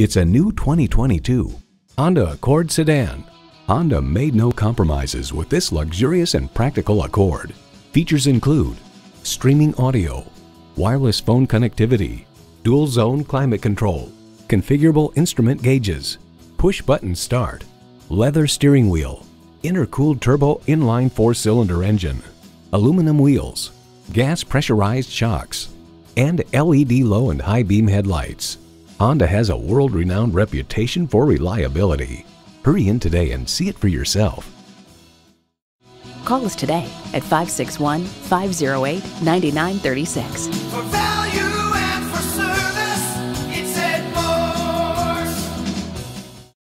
It's a new 2022 Honda Accord sedan. Honda made no compromises with this luxurious and practical Accord. Features include streaming audio, wireless phone connectivity, dual zone climate control, configurable instrument gauges, push button start, leather steering wheel, intercooled turbo inline four cylinder engine, aluminum wheels, gas pressurized shocks, and LED low and high beam headlights. Honda has a world renowned reputation for reliability. Hurry in today and see it for yourself. Call us today at 561 508 9936.